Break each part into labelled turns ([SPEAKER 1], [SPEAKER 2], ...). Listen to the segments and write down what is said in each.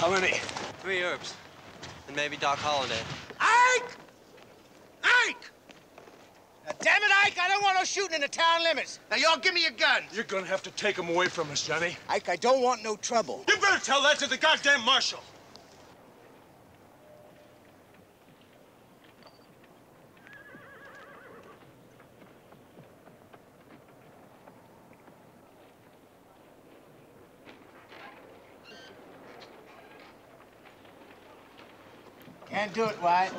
[SPEAKER 1] How many?
[SPEAKER 2] Three Earps. And maybe Doc Holliday.
[SPEAKER 3] Ike! Ike! Now, damn it, Ike, I don't want no shooting in the town limits. Now, y'all give me your gun.
[SPEAKER 1] You're gonna have to take them away from us, Johnny.
[SPEAKER 3] Ike, I don't want no trouble.
[SPEAKER 1] You better tell that to the goddamn marshal.
[SPEAKER 3] Can't do it, Wyatt.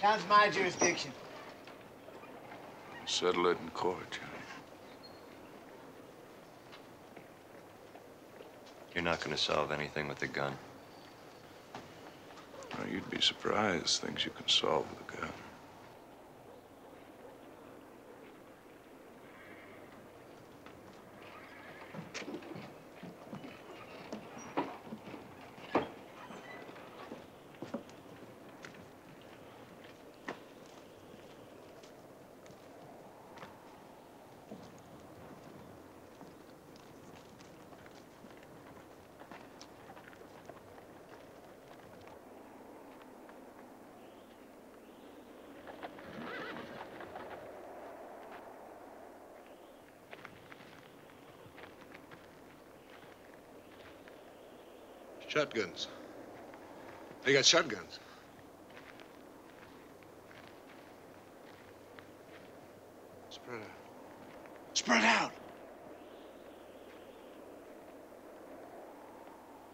[SPEAKER 3] Town's my jurisdiction.
[SPEAKER 4] Settle it in court, Johnny.
[SPEAKER 2] You're not going to solve anything with a gun.
[SPEAKER 4] Well, you'd be surprised things you can solve with a gun.
[SPEAKER 5] Shotguns. They got shotguns. Spread out. Spread out.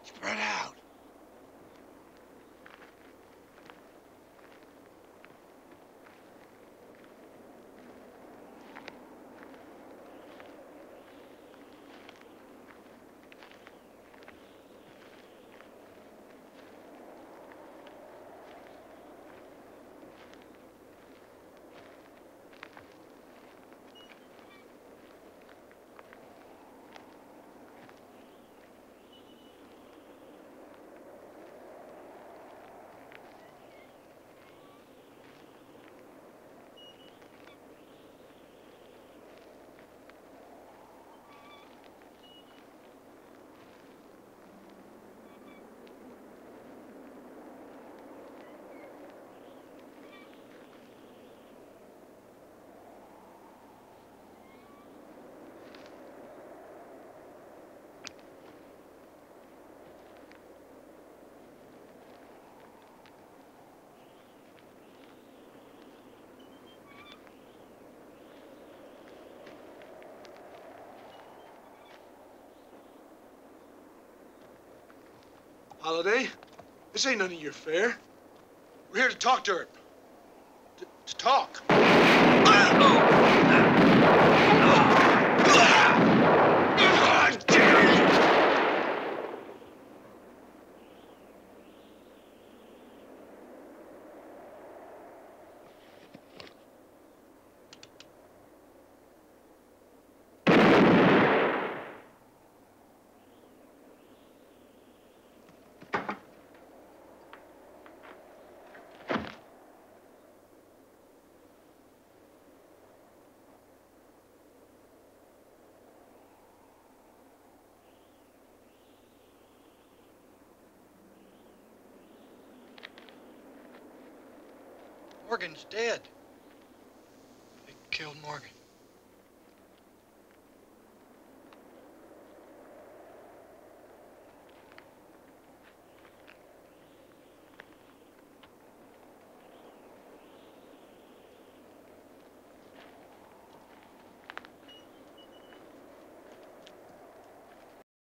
[SPEAKER 5] Spread out.
[SPEAKER 1] Holliday, this ain't none of your affair. We're here to talk to her. To, to talk.
[SPEAKER 6] Morgan's dead. They killed Morgan.